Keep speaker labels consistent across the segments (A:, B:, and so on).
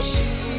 A: Wilson.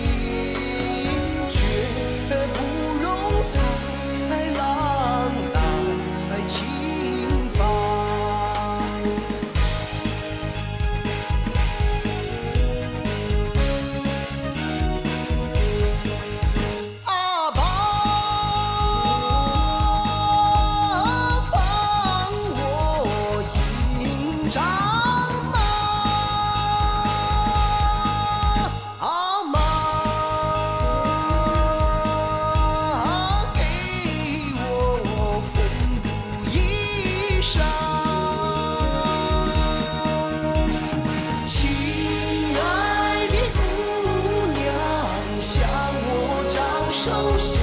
A: 奏下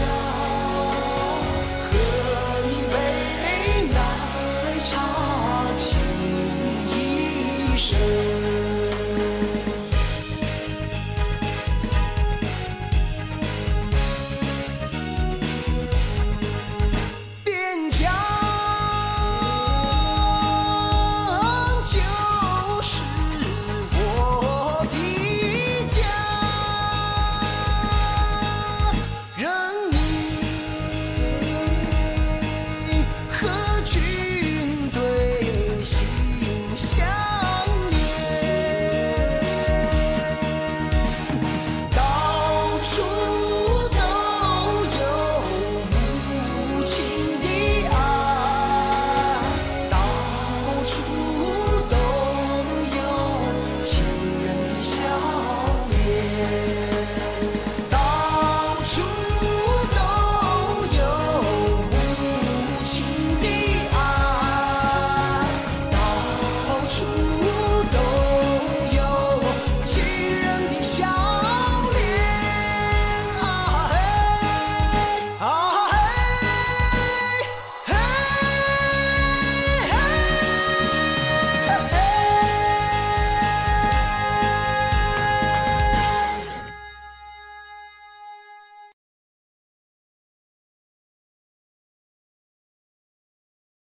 A: 喝一杯奶茶情意深